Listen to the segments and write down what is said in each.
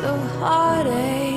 of heartache.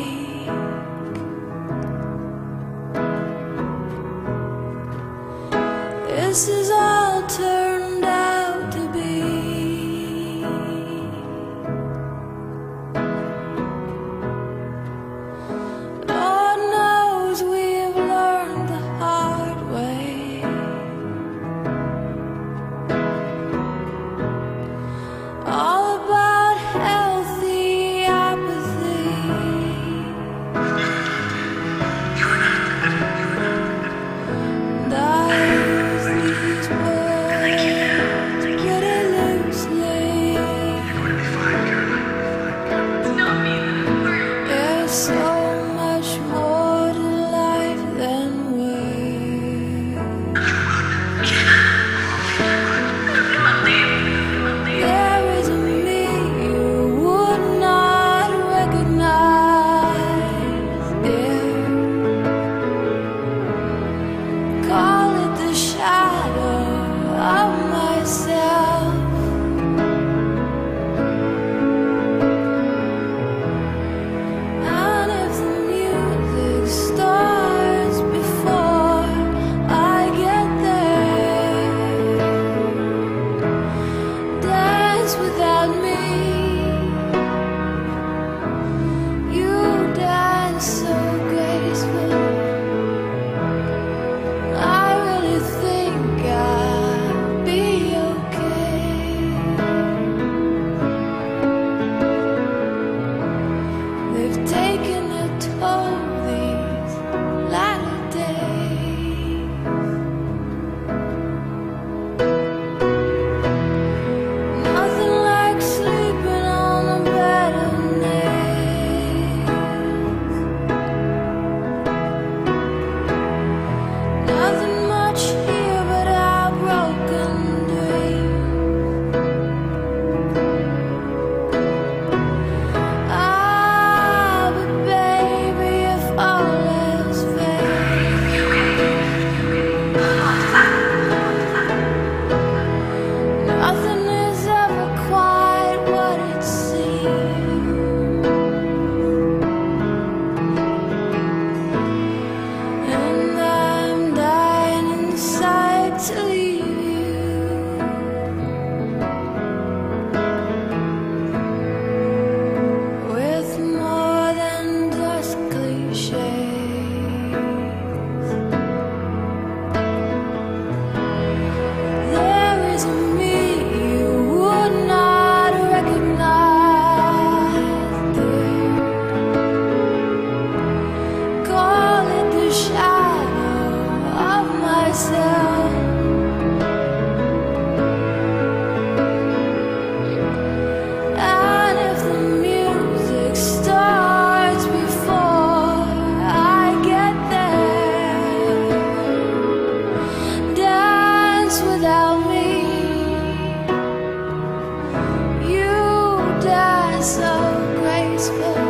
doesn't is good.